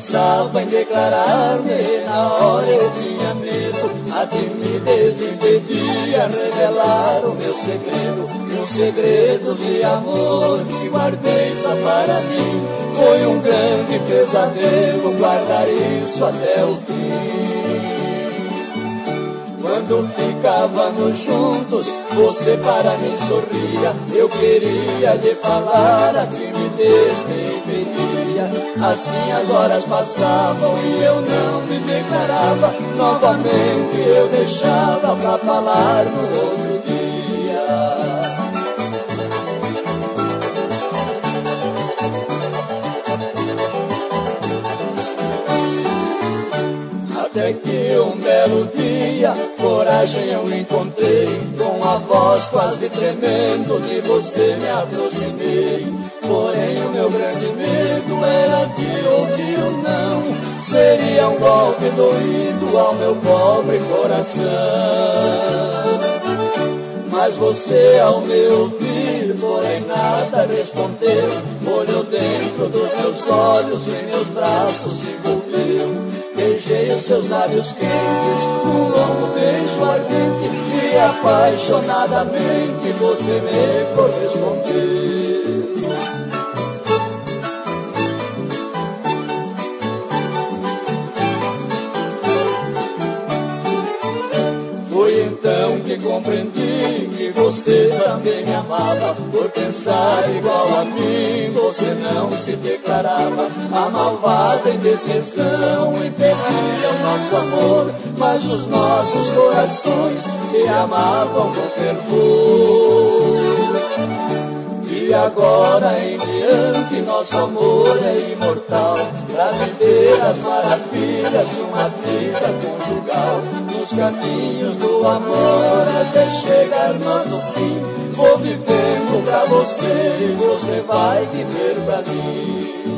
pensava em declarar-me, na hora eu tinha medo. A timidez impedia revelar o meu segredo, um segredo de amor que guardei só para mim. Foi um grande pesadelo guardar isso até o fim. Quando ficávamos juntos, você para mim sorria. Eu queria lhe falar, a timidez Assim as horas passavam e eu não me declarava. Novamente eu deixava pra falar no outro dia. Até que um belo dia, coragem eu encontrei. Com a voz quase tremendo, de você me aproximei. Um golpe doído ao meu pobre coração. Mas você, ao me ouvir, porém nada respondeu. Olhou dentro dos meus olhos e meus braços se envolveu. Beijei os seus lábios quentes, um longo beijo ardente e apaixonadamente você me correspondeu. Que compreendi que você também me amava. Por pensar igual a mim, você não se declarava. A malvada indecisão impedia o nosso amor, mas os nossos corações se amavam com fervor. E agora em diante nosso amor é imortal Pra viver as maravilhas de uma vida conjugal os caminhos do amor até chegarmos no fim. Vou vivendo pra você e você vai viver pra mim.